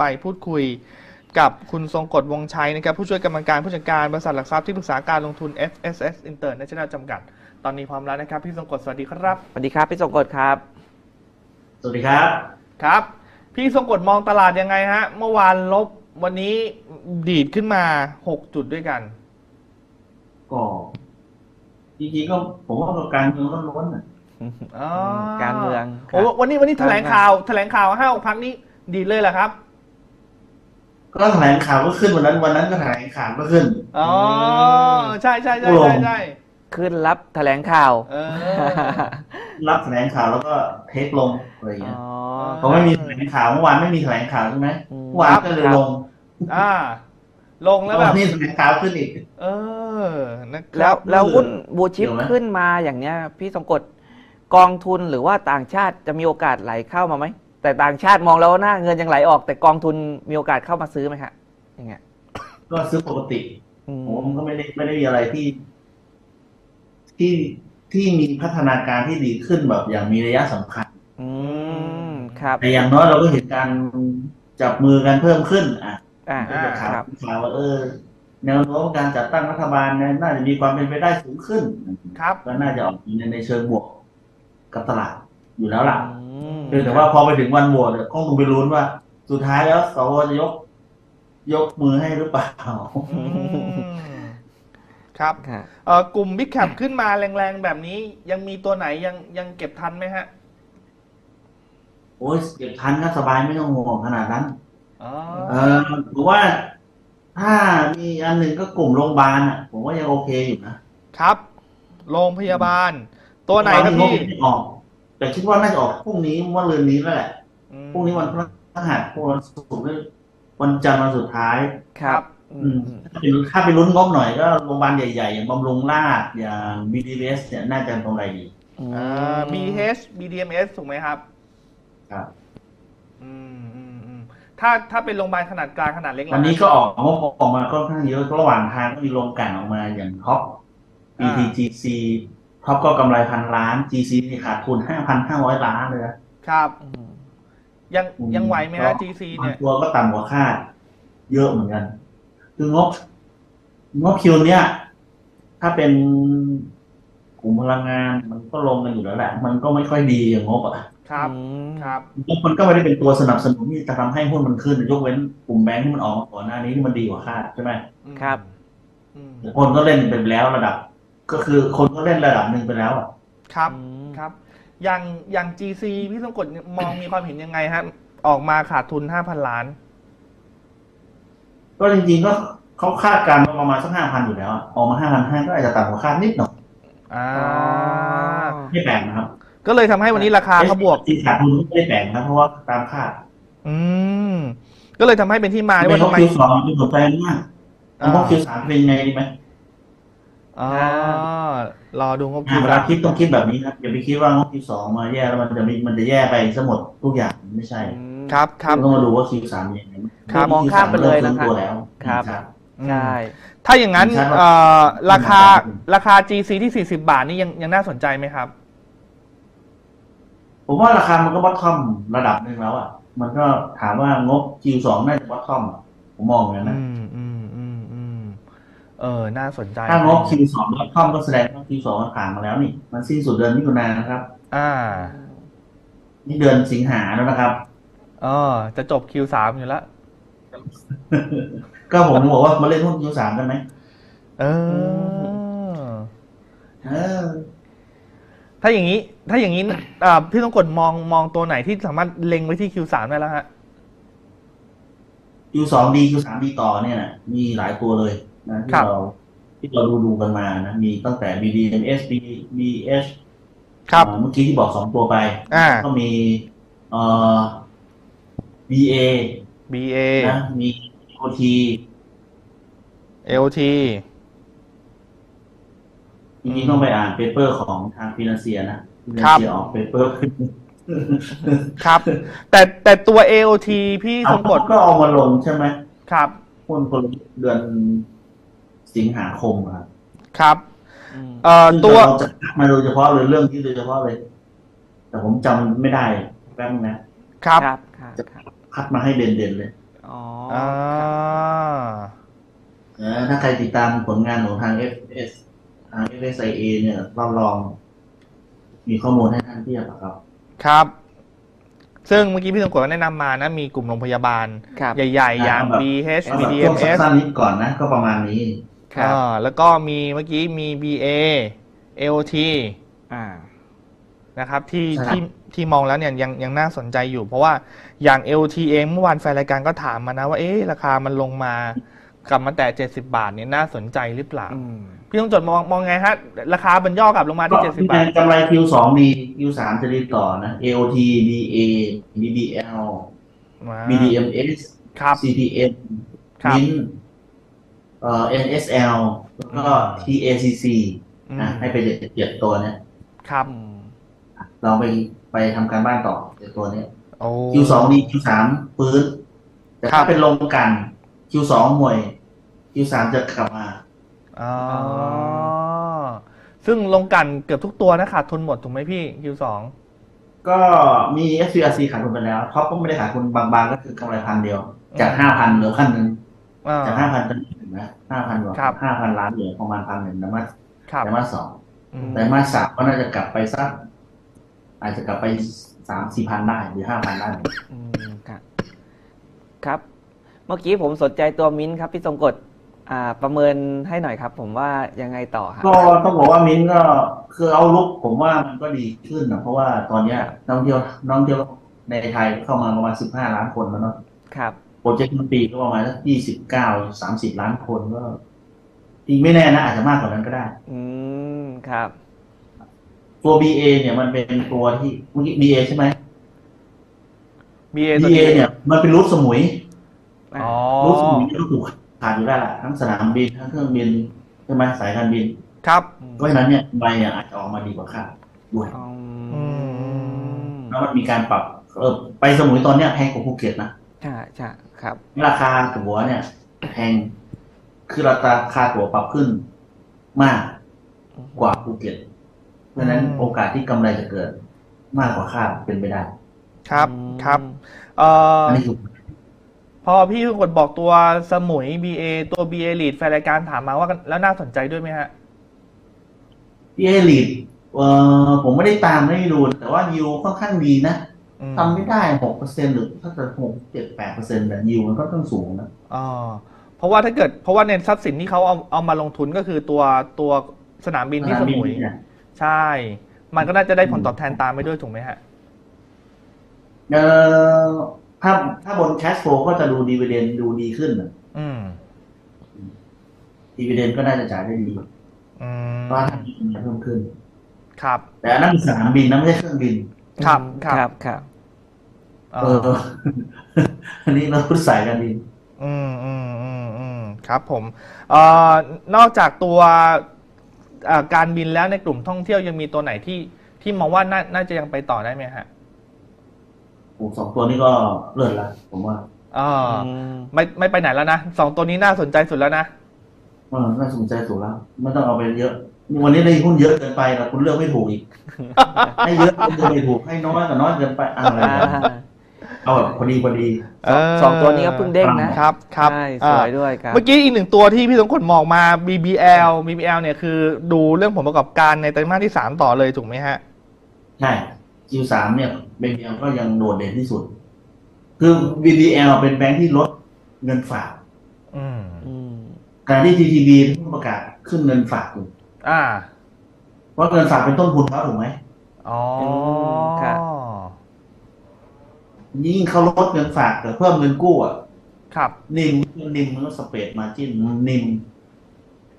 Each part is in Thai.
ไปพูดคุยกับคุณทรงกฎวงชัยนะครับผู้ช่วยกรรมการผู้จัดการบริษัทหลักทรัพย์ที่ปรึกษาการลงทุน FSS International จำกัด ตอนนี้พร้อมแล้วนะครับ พี่ทรงกฎสวัสดีครับ สวัสดีครับ พี่สงกฎครับ สวัสดีครับ ครับ พี่ทรงกฎมองตลาดยังไงฮะ เมื่อวานลบวันนี้ดีดขึ้นมา 6 จุดด้วยกันก็จริงๆก็ผมว่าก็การเมืองล้วนๆน่ะอ๋อการเมืองคโอ้รับวันนี้วันนี้แถลงข่าวแถลงข่าวห้าพักนี้ดีดเลยเหรอครับ ก็แถลงข่าวก็ขึ้นวันนั้นวันนั้นก็แถลงข่าวก็ขึ้น อ๋อ ใช่ใช่ใช่โอ้ใช่ใช่ขึ้นรับแถลงข่าวเออรับแถลงข่าวแล้วก็เทคลงอะไรอย่างอ๋เงี้อยเพราะไม่มีแถลงข่าวเมื่อวานไม่มีแถลงข่าวใช่ไหมอืมเมื่อวานก็เลยลง อ่า ลงแล้แล้ววแบบวันนี้แถลงข่าวขึ้นอีก เออนะคแล้รัวบแล้วหุ้นบูชิปเดี๋ยวนะขึ้นมาอย่างเนี้ย พี่สงกฎกองทุนหรือว่าต่างชาติจะมีโอกาสไหลเข้ามาไหม แต่ต่างชาติมองแล้วหน้าเงินยังไหลออกแต่กองทุนมีโอกาสเข้ามาซื้อไหมฮะอย่างเงี้ย ก็ซื้อปกติอืมผมก็ไม่ได้ไม่ได้มีอะไรที่ ที่ที่มีพัฒนาการที่ดีขึ้นแบบอย่างมีระยะสำคัญ อืมครับ แต่อย่างน้อยเราก็เห็นการจับมือกันเพิ่มขึ้น อะอ่าก็จะข่าวครับข่าวว่าเออแนวโน้มการจัดตั้งรัฐบาลเนี่ยน่าจะมีความเป็นไปได้สูงขึ้น ครับก็น่าจะออกในในเชิงบวกกับตลาดอยู่แล้วล่ะ อืมเพียงแต่ว่าพอไปถึงวันโหวตเนี่ยก็ต้องไปลุ้นว่า สุดท้ายแล้วสวจะยก ยกมือให้หรือเปล่าอืมครับครับเอ่อกลุ่มบิ๊กแคปขึ้นมาแรงๆแบบนี้ ยังมีตัวไหนยังยังเก็บทันไหมฮะ โอ้ยเก็บทันก็สบายไม่ต้องห่วงขนาดนั้นอ๋อเออผมว่า ถ้ามีอันหนึ่งก็กลุ่มโรงพยาบาลอะ ผมว่ายังโอเคอยู่นะครับ โรงพยาบาล ตัวไหนครับโงพี่พยาบาลที่ออก แต่คิดว่าน่าจะออกพรุ่งนี้ว่าเรือนนี้แล้วแหละอืมพรุ่งนี้วันพฤหัสพรุ่งวันศุกร์วันจันทร์วันสุดท้ายครับ อือืมมถ้าไปลุ้นถ้าไปลุ้นงบหน่อยก็โรงพยาบาลใหญ่ๆ อย่างบำรุงราษฎร์อย่าง BDS เนี่ยน่าจะกำไรดีอืมอ่า BH BDMS ถูกไหมครับ ครับ อืมอืมอืมถ้าถ้าเป็นโรงพยาบาลขนาดกลางขนาดเล็กล่ะวันนี้ก็ออกงบออกมาค่อนข้างเยอะระหว่างทางก็มีโรงกลั่นออกมาอย่างท็อป PTGC ท็อปก็กำไรพันล้าน GC นี่ขาดทุนห้าพันห้าร้อยล้านเลยนะครับอืมยังอืมยังไหวไหมฮะก็ GC บาเนี่งยตัวก็ต่ำกว่าคาดเยอะเหมือนกัน คืองบงบคิวเนี่ย ถ้าเป็นกลุ่มพลังงานมันก็ลงกันอยู่แล้วแหละ มันก็ไม่ค่อยดีอย่างงบอะครับอืมครับงบมันก็ไม่ได้เป็นตัวสนับสนุนที่จะทำให้หุ้นมันขึ้น ยกเว้นกลุ่มแบงค์ที่มันออกมาก่อนหน้านี้ที่มันดีกว่าคาดใช่ไหมอืมครับอืมคนก็เล่นไปแล้วระดับ ก็คือคนก็เล่นระดับหนึ่งไปแล้วอะครับอืมครับ อย่างอย่าง GC พี่ต้องกดมองมีความเห็นยังไงฮะ ออกมาขาดทุน5,000ล้าน ก็จริงๆก็เขาคาดการณ์ว่าประมาณสักห้าพันอยู่แล้วอะออกมาห้าพันห้าก็อาจจะต่ำกว่าคาดนิดหน่อยอ่าอ๋อไม่แปลกนะครับ ก็เลยทำให้วันนี้ราคาเขาบวกที่ขาดทุนไม่ได้แปลกนะครับเพราะว่าตามคาดอืม ก็เลยทำให้เป็นที่มาไม่ว่าต้อทำงไมคิวสองเป็นผลแปลงมากแล้วพวกคิวสามเป็นยังไงดีไหม อ๋อ รอดูงบอ่าเวลาคิดต้องคิดแบบนี้ครับอย่าไปคิดว่างบคิวสองมาแย่แล้วมันจะมีมันจะแย่ไปซะหมดทุกอย่างไม่ใช่อืมครับครับต้องมาดูว่า Q3ยังไงครับมองข้ามไปเลยนะครับตัวแล้วครับครับใช่ถ้าอย่างนั้นชัดว่าเอ่อราคาอืมราคา GC ที่ 40 บาทนี่ยังยังน่าสนใจไหมครับ ผมว่าราคามันก็ bottom ระดับหนึ่งแล้วอะ มันก็ถามว่างบ Q2 น่าจะ bottom ผมมองอย่างนั้นนะอืมอืมอืมอืม เออ น่าสนใจ ถ้างบ Q2 บอททอมก็แสดงว่า Q2 มันผ่านมาแล้วนี่ มันสิ้นสุดเดือนมิถุนายนนะครับ อ่า นี่เดือนสิงหาแล้วนะครับเออจะจบ Q3 อยู่แล้ว ก็ผมบอกว่ามาเล่นหุ้น Q3 กันไหม เออ เออ ถ้าอย่างนี้ ถ้าอย่างนี้อ่าพี่ต้องกดมองมองตัวไหนที่สามารถเล็งไว้ที่ Q3 ได้แล้วฮะ Q2 ดี Q3 ดีต่อเนี่ยนะมีหลายตัวเลย นะที่ครับเราที่เราดูดูกันมานะมีตั้งแต่ BDMS BH ครับอ่าเมื่อกี้ที่บอกสองตัวไปอ่าก็มีเอ่อ BA BA นะมี OT LT จริงๆต้องไปอ่าน paper ของทางฟินันเซียนะฟินันเซียออก paper ขึ้นครับ แต่แต่ตัว AOT พี่ทรงกดก็เอามาลงใช่ไหมครับหุ้นคนเดือน สิงหาคมครับครับอืมเอ่อซึ่งตัวเราจะคัดมาโดยเฉพาะเลยเรื่องที่โดยเฉพาะเลย แต่ผมจำไม่ได้แป๊บนึงนะครับครับครับครับคัดมาให้เด่นๆเลยอ่าเออถ้าใครติดตามผลงานของทาง FS ทาง FSIA เนี่ยเราลอง มีข้อมูลให้ท่านเทียบอะครับ ครับ ซึ่งเมื่อกี้พี่สงกรก็แนะนำมานะ มีกลุ่มโรงพยาบาลครับใหญ่ ๆ อย่างแบบ BH เอาแบบพวก BDMS สั้นๆนิดก่อนนะ ก็ประมาณนี้ ครับ อ่าแล้วก็มีเมื่อกี้มี BA AOT อ่า นะครับที่ใช่ที่ที่มองแล้วเนี่ยยังยังน่าสนใจอยู่ เพราะว่าอย่าง LT เองเมื่อวานแฟนรายการก็ถามมานะว่าเอ๊ะราคามันลงมากลับมาแต่ 70 บาทเนี่ยน่าสนใจหรือเปล่า อืม พี่ต้องจดมองมองไงฮะ ราคามันย่อกลับลงมาที่ก็70ที่บาแททนกำไร Q2 ดี Q3 จะดีต่อนะ AOT BA BBL มา BDMS ครับ CPM ครับ Mint เอ่อ NSL แล้วก็ TACC อืมนะให้ไปเจ็ดเจ็ดตัวเนี่ยครับอืมเราไปไปทำการบ้านต่อเจ็ดตัวเนี้ยโอ้ Q2 ดี Q3 ฟื้น แต่ครัถ้าบเป็นลงกัน Q2 ห่วย Q3 จะกลับมาอ๋อซึ่งลงกันเกือบทุกตัวนะขาดทุนหมดถูกไหมพี่ Q2 ก็มี SVRC ขาดทุนไปแล้วท็อปก็ไม่ได้ขาดทุนบางๆ ก็คือกำไรพันเดียว จากห้าพันเหลือพันหนึ่งอ่าจากห้าพันเป็นถึง นะห้าพันกว่าครับห้าพันล้านเหลือประมาณพันหนึ่งไตรมาสครับไตรมาสสองอืมไตรมาสสามก็น่าจะกลับไปสักอาจจะกลับไปสามสี่พันได้หรือห้าพันได้อืมครับครับ เมื่อกี้ผมสนใจตัวมิ้นท์ครับพี่ทรงกฎอ่าประเมินให้หน่อยครับ ผมว่ายังไงต่อครับก็ต้องบอกว่ามิ้นท์ก็คือเอาลุกผมว่ามันก็ดีขึ้นนะเพราะว่าตอนเนี้ยนักท่องเที่ยวนักท่องเที่ยวในไทยเข้ามาประมาณสิบห้าล้านคนแล้วเนาะครับ โปรเจกต์มันปีก็ประมาณสักยี่สิบเก้าสามสิบล้านคนก็จริงไม่แน่นะอาจจะมากกว่านั้นก็ได้ อืมครับ ตัว BA เนี่ยมันเป็นตัวที่เมื่อกี้ BA ใช่ไหม BA ตัว BA นี้เนี่ย มันเป็น route สมุยอ๋อ route สมุยก็ผูกขาดอยู่แล้วล่ะทั้งสนามบินทั้งเครื่องบินใช่ไหมสายการบิน ครับเพราะฉะนั้นเนี่ยงบเนี่ยอาจจะออกมาดีกว่าคาดด้วยอือืมแล้วมันมีการปรับ เออไปสมุยตอนเนี้ยแพงกว่าภูเก็ตนะใช่ใช่ ครับ ราคาตั๋วเนี่ยแพงคือราคาตั๋วปรับขึ้นมากกว่าภูเก็ต เพราะฉะนั้นอืมโอกาสที่กำไรจะเกิดมากกว่าคาดเป็นไปได้ครับอืมครับเอ่ออันนี้คือพอพี่กดบอกตัวสมุย BA ตัว BA lead แฟนรายการถามมาว่าแล้วน่าสนใจด้วยไหมฮะ พี่เอลิทเออผมไม่ได้ตามไม่ได้ดูแต่ว่ายิวค่อนข้างดีนะอืม ทำไม่ได้หกเปอร์เซ็นหรือถ้าเกิดหกเจ็ดแปดเปอร์เซ็นต์แต่ยิวมันก็ต้องสูงนะอ๋อเพราะว่าถ้าเกิดเพราะว่าในทรัพย์สินที่เขาเอาเอามาลงทุนก็คือตัวตัวสนามบินที่สมุยเนี่ยใช่ มันก็น่าจะได้ผลตอบแทนตามไปด้วยถูกไหมฮะเออถ้าถ้าบน cash flow ก็จะดู dividend ดูดีขึ้นอืม dividend ก็น่าจะจ่ายได้ดีอืมเพราะว่าถ้ามีเพิ่มขึ้น ครับ แต่อันนั้นเป็นสนามบินนะไม่ใช่เครื่องบิน ครับคครัรับบครับ เอ่เอออ อันนี้เราพูดสายการบินอืมอืมอืมอืมครับผมเอ่อนอกจากตัวเอ่อการบินแล้วในกลุ่มท่องเที่ยวยังมีตัวไหนที่ที่มองว่าน่าน่าจะยังไปต่อได้ไหมฮะโอ้สองตัวนี้ก็เลิศละผมว่าเอออมไม่ไม่ไปไหนแล้วนะสองตัวนี้น่าสนใจสุดแล้วนะเออน่าสนใจสูงแล้วไม่ต้องเอาไปเยอะวันนี้ได้หุ้นเยอะเกินไปแล้วคุณเลือกไม่ถูกอีกให้เยอะก็เลือกไม่ถูกให้น้อยก็น้อยเกินไปอะไรอ่า เนี่ยเอาแบบพอดีพอดีเออสองตัวนี้ก็เพิ่งเด้งนะครับครับใช่สอ่าวยด้วยครับ เมื่อกี้อีกหนึ่งตัวที่พี่สงกลมองมา BBL BBL เนี่ยคือดูเรื่องผลประกอบการในไตรมาสที่สามต่อเลยถูกไหมฮะ ใช่ Q3 เนี่ย BBL ก็ยังโดดเด่นที่สุด คือ BBL เป็นแบงค์ที่ลดเงินฝากอืมอืมการที่ TTB เพิ่งประกาศขึ้นเงินฝากอยู่อ่า เพราะเงินฝากเป็นต้นทุนเขาถูกไหมอ๋อครับ ยิ่งเขาลดเงินฝากแต่เพิ่มเงินกู้อะครับนิมนิมมันก็สเปรดมาจินนิม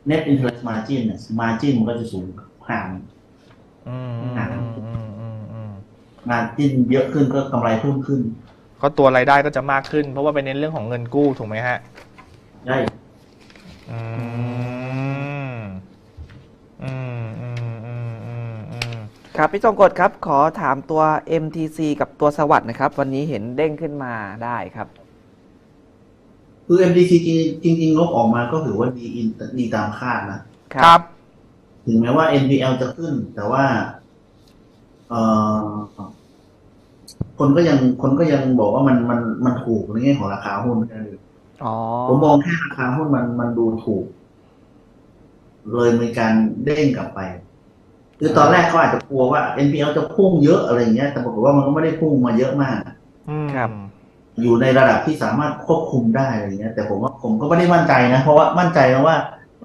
net interest margin เนี่ย margin มันก็จะสูงห่างอืมอืมอืมอืมอืมอืมงานจิ้นเยอะขึ้นก็กำไรเพิ่มขึ้น ก็ตัวรายได้ก็จะมากขึ้น เพราะว่าเป็นเน้นเรื่องของเงินกู้ถูกไหมฮะใช่อืมอืมอืมอืมอืมอืม ครับพี่จงกฎครับขอถามตัว MTC กับตัวสวัสด์นะครับ วันนี้เห็นเด้งขึ้นมาได้ครับ คือ MDC จริงจริงๆงบออกมาก็ถือว่าดีอินดีตามคาดนะครับ ถึงแม้ว่า NPL จะขึ้น แต่ว่าเออคนก็ยังคนก็ยังบอกว่ามันมันมันถูกในแง่ของราคาหุ้นนั่นเองอ๋อผมมองแค่ราคาหุ้นมันมันดูถูก เลยมีการเด้งกลับไป คือตอนแรกเขาอาจจะกลัวว่า NPL จะพุ่งเยอะอะไรอย่างเงี้ย แต่ปรากฏว่ามันก็ไม่ได้พุ่งมาเยอะมากอืมครับ อยู่ในระดับที่สามารถควบคุมได้อะไรเงี้ย แต่ผมว่าผมก็ไม่ได้มั่นใจนะ เพราะว่ามั่นใจนะว่า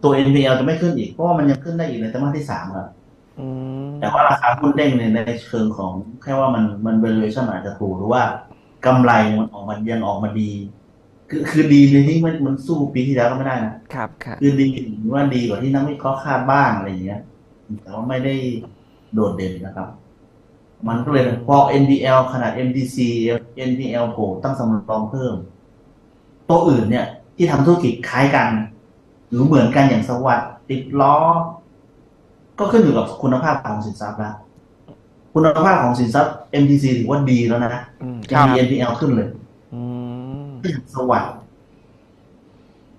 ตัว NPL จะไม่ขึ้นอีก เพราะว่ามันยังขึ้นได้อีกในไตรมาสที่สามครับอืมแต่ว่าราคาหุ้นเด้งในในเชิงของแค่ว่ามันมัน valuation อาจจะถูกหรือว่ากำไรมันออกมายังออกมาดี คือคือดีในที่มันมันสู้ปีที่แล้วก็ไม่ได้นะครับครับคือดีหรือว่าดีกว่าที่นักวิเคราะห์คาดบ้างอะไรอย่างเงี้ย แต่ว่าไม่ได้โดดเด่นนะครับ มันก็เลยพอ NDL ขนาด MDC NDL โผล่ตั้งสำรองเพิ่ม ตัวอื่นเนี่ย ที่ทำธุรกิจคล้ายกัน หรือเหมือนกันอย่างสวัสด์ติดล้อ ก็ขึ้นอยู่กับคุณภาพของสินทรัพย์แล้วคุณภาพของสินทรัพย์ MDC ถือว่าดีแล้วนะอืมยังมี NPL ขึ้นเลยอืมอย่างสวัสด์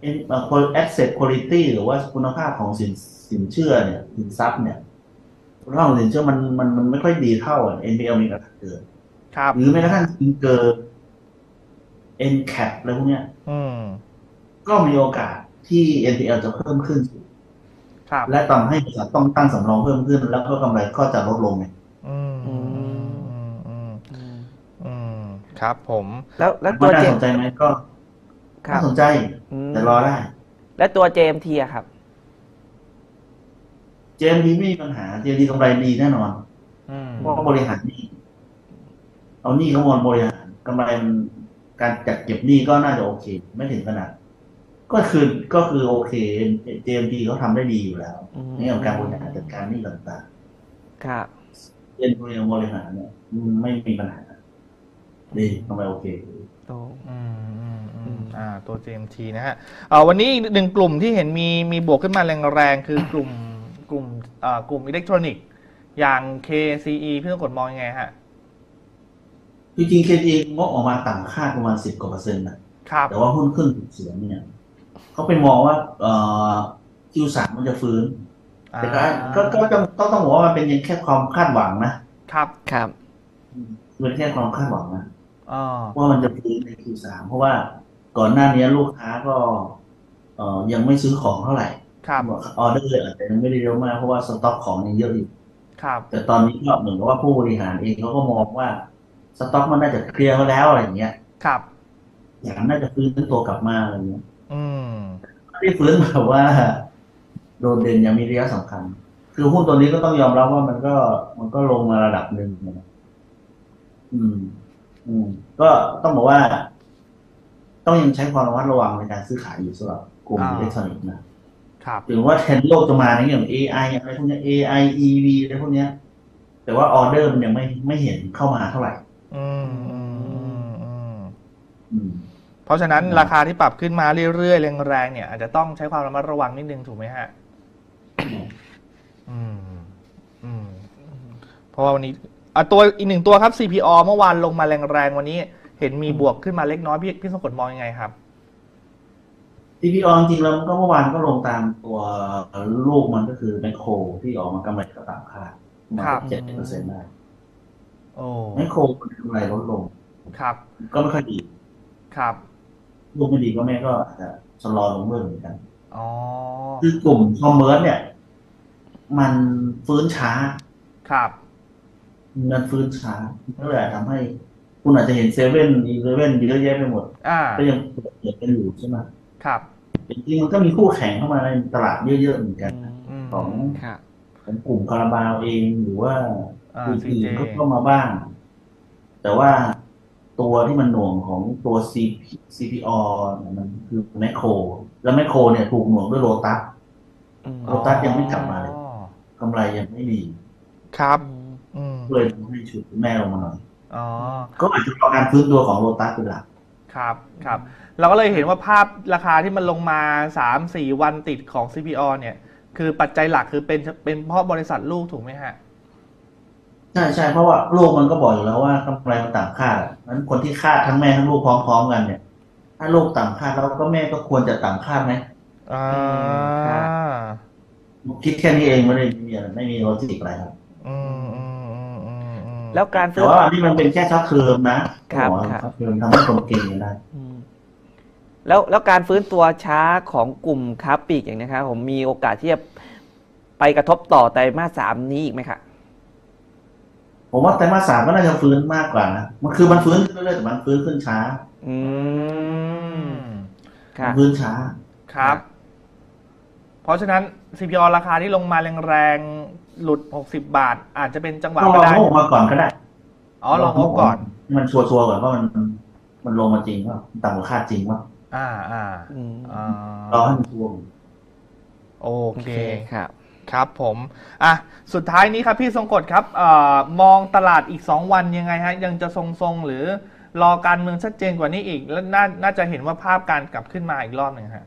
เอ็นเอ่อ asset quality หรือว่าคุณภาพของสิน สินเชื่อเนี่ยสินทรัพย์เนี่ยคุณภาพของสินเชื่อมันมันมันไม่ค่อยดีเท่าอะ NPL มีกระทั่งเกิดครับหรือแม้กระทั่งซิงเกอร์ NCAP อะไรพวกเนี้ยอืมก็มีโอกาสที่ NPL จะเพิ่มขึ้นครับและทำให้บริษัทต้องตั้งสำรองเพิ่มขึ้น แล้วก็กำไรก็จะลดลงไงอืมอืมอืมอืมอืมอืมครับ ผม แล้วแล้วตัว่าวน่าเจสนใจไหมก็ครัน่าบสนใจอืมแต่รอได้ แล้วตัว JMT อะครับ JMD ไม่มีปัญหา JMD กำไรดีแน่นอนอืมเพราะบริหารหนี้เอาหนี้เขามาบริหารกำไรมันการจัดเก็บหนี้ก็น่าจะโอเค ไม่ถึงขนาด ก็คือก็คือโอเค JMD เขาทำได้ดีอยู่แล้วอืมในเรื่องของการบริหารจัดการหนี้ต่างครับๆเอ็นบริหารบริหารเนี่ยมันไม่มีปัญหาดีกำไรโอเคโตอืมอืมอือืมมอ่าตัว GMT นะฮะเอ่อวันนี้อีกหนึ่งกลุ่มที่เห็นมีมีบวกขึ้นมาแรงๆคือกลุ่ม กลุ่มเอ่อกลุ่มอิเล็กทรอนิกส์อย่าง KCE พี่ต้องกดมองยังไงฮะจริงๆ KG งบออกมาต่ำคาดประมาณสิบกว่าเปอร์เซ็นต์นะครับแต่ว่าหุ้นขึ้นถูกเสียเนี่ยเขาไปมองว่าเอ่อ Q3 มันจะฟื้น แต่ก็ก็ก็ต้องต้องต้องบอกว่ามันเป็นยังแค่ความคาดหวังนะครับครับเป็นแค่ความคาดหวังนะอ่าว่ามันจะฟื้นใน Q3 เพราะว่าก่อนหน้านี้ลูกค้าก็ เอ่อยังไม่ซื้อของเท่าไหร่ ครับออเดอร์อาจจะยังไม่ได้เยอะมากเพราะว่าสต็อกของยังเยอะอยู่ครับแต่ตอนนี้ก็เหมือนกับว่าผู้บริหารเองเขาก็มองว่าสต็อกมันน่าจะเคลียร์มาแล้วอะไรอย่างเงี้ย ครับอย่างน่าจะฟื้นตัวกลับมาอะไรเงี้ย อืมไม่ได้ฟื้นแบบว่า โดดเด่นอย่างมีระยะสำคัญ คือหุ้นตัวนี้ก็ต้องยอมรับว่ามันก็ มันก็ลงมาระดับหนึ่งนะอืม อืม ก็ต้องบอกว่า ต้องยังใช้ความระมัดระวังในการซื้อขายอยู่สำหรับกลุ่มอ่าอิเล็กทรอนิกส์นะ ครับถึงว่าเทรนด์โลกจะมาในเรื่องของ AI อะไรพวกเนี้ย AI EV อะไรพวกเนี้ยแต่ว่าออเดอร์มันยังไม่ไม่เห็นเข้ามาเท่าไหร่อืมอืมอืมอืมอืมเพราะฉะนั้นอืมราคาที่ปรับขึ้นมาเรื่อยๆแรงๆเนี่ย อาจจะต้องใช้ความระมัดระวังนิดนึงถูกไหมฮะอืมอืมเพราะว่าวันนี้อะตัวอีกหนึ่งตัวครับ CPO เมื่อวานลงมาแรงๆวันนี้ เห็นมีบวกขึ้นมาเล็กน้อยพี่พี่สมกดมองยังไงครับ CPO จริงๆแล้วมันก็เมื่อวานก็ลงตามตัวลูกมันก็คือแมคโครที่ออกมากำไรกระต่างคาดมาครับเจ็ดเปอร์เซ็นต์ได้โอ้แมคโครมันกำไรลดลง ครับ ก็ไม่ค่อยดี ครับลูกไม่ดีก็แม่ก็อาจจะชะลอลงเรื่อยเหมือนกันอ๋อคือกลุ่มคอมเมอร์สเนี่ย มันฟื้นช้า ครับมันฟื้นช้าก็เลยอาจทำให้คุณอาจจะเห็นเซเว่นอีเลเว่นเยอะแยะไปหมดอ่าก็ยังเปิดกันอยู่ใช่ไหม ครับจริงๆมันก็มีคู่แข่งเข้ามาในตลาดเยอะๆเหมือนกันอืมของครับของกลุ่มคาราบาวเองหรือว่าอ่าอื่น CJ ๆก็เข้ามาบ้าง แต่ว่าตัวที่มันหน่วงของตัว CP CPALL เนี่ยมันคือแมคโคร แล้วแมคโครเนี่ยถูกหน่วงด้วยโลตัสอืมโลตัสยังไม่กลับมาเลยอ๋อกำไรยังไม่ดีครับอืมเลยทำให้ชุดแม่ลงมาหน่อยอ๋อก็อาจจะรอการฟื้นตัวของโลตัสเป็นหลัก ครับครับเราก็เลยเห็นว่าภาพราคาที่มันลงมา 3-4 วันติดของ CPO เนี่ย คือปัจจัยหลักคือเป็นเป็นเพราะบริษัทลูกถูกไหมฮะใช่ใช่เพราะว่าลูกมันก็บอกอยู่แล้วว่ากำไรมันต่ำคาดอะนั้นคนที่คาดทั้งแม่ทั้งลูกพร้อมๆกันเนี่ย ถ้าลูกต่ำคาดแล้วก็แม่ก็ควรจะต่ำคาดไหมอ่าครับคิดแค่นี้เองไม่ได้มีอะไรไม่มี logic อะไรครับ อืมอืมอืมอืมอืม แล้วการซื้แต่ว่าอันนี้มันเป็นแค่ short term นะครับต้องอกว่าครับช็อตเทอมทำให้คนเก่งได้อืมแล้วแล้วการฟื้นตัวช้าของกลุ่มค้าปลีกอย่างนี้ครับผมมีโอกาสที่จะไปกระทบต่อไตรมาสสามนี้อีกไหมครับผมว่าไตรมาสสามก็น่าจะฟื้นมากกว่านะมันคือมันฟื้นขึ้นเรื่อยๆแต่มันฟื้นขึ้นช้า อือืมมค่ะฟื้นช้าครับ เพราะฉะนั้น CPO ราคาที่ลงมาแรงๆ หลุด60บาท อาจจะเป็นจังหวะก็ลก็องได้งบมาก่อนก็ได้ อ๋อลองงบก่อนให้มันชัวร์ๆก่อนว่ามันมันลงมาจริงว่าต่ำกว่าคาดจริงว่าอ่าอ่าอืมอ่รอาาให้มันชัวร์โอโอเคเคครับครับผมอะสุดท้ายนี้ครับพี่ทรงกฎครับเอ่อมองตลาดอีก 2 วันยังไงฮะ ยังจะทรงๆ หรือรอการเมืองชัดเจนกว่านี้อีก แล้วน่าน่าจะเห็นว่าภาพการกลับขึ้นมาอีกรอบหนึ่งฮะ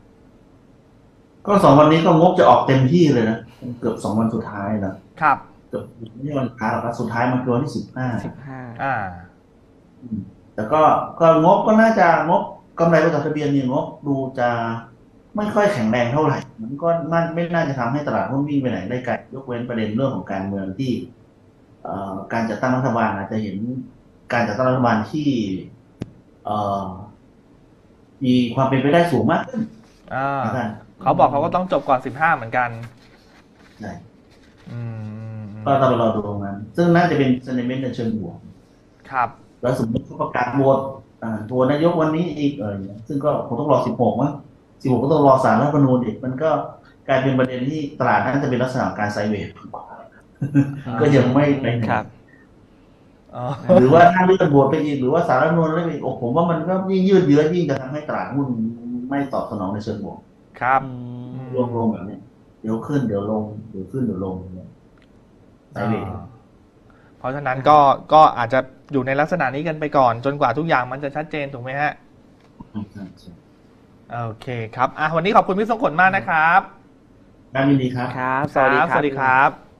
ก็สองวันนี้ก็งบจะออกเต็มที่เลยนะเกือบสองวันสุดท้ายนะครับเกือบไม่ใช่วันสุดท้ายหรอกนะสุดท้ายมันคือวันที่สิบห้าสิบห้าอ่าแต่ก็ก็งบก็น่าจะงบกำไรบริษัททะเบียนเนี่ยงบดูจะไม่ค่อยแข็งแรงเท่าไหร่ มันก็น่าไม่น่าจะทำให้ตลาดหุ้นวิ่งไปไหนได้ไกลยกเว้นประเด็นเรื่องของการเมืองที่เอ่อการจัดตั้งรัฐบาลอาจจะเห็นการจัดตั้งรัฐบาลที่เอ่อมีความเป็นไปได้สูงมากขึ้นอ่านะครับ เขาบอกเขาก็ต้องจบก่อน15เหมือนกันใช่อืมก็ต้องไปรอดูตรงนั้น ซึ่งน่าจะเป็น sentiment ในเชิงบวก ครับ แล้วสมมติเขาประกาศโหวตอ่าตัวนายกวันนี้อีกเออซึ่งก็คงต้องรอ16มั้ง16ก็ต้องรอสารรัฐธรรมนูญอีกมันก็กลายเป็นประเด็นที่ตลาดน่าจะเป็นลักษณะของการไซด์เวย์ก็ยังไม่ไปไหนครับอ๋อหรือว่าถ้าเลื่อนโหวตไปอีกหรือว่าสารรัฐธรรมนูญเลื่อนไปอีกโอ้ผมว่ามันก็ยิ่งยืดเยื้อยิ่งจะทำให้ตลาดหุ้นไม่ตอบสนองในเชิงบวก ครับรวมลงแบบเนี้ยเดี๋ยวขึ้นเดี๋ยวลงเดี๋ยวขึ้นเดี๋ยวลงเนี่ยไซด์เวย์อ่าเพราะฉะนั้นก็ก็อาจจะอยู่ในลักษณะนี้กันไปก่อน จนกว่าทุกอย่างมันจะชัดเจนถูกไหมฮะโอเคครับอะวันนี้ขอบคุณพี่ทรงกฎมากนะครับน่ายินดีครับครับ สวัสดีครับครับสวัสดีครับ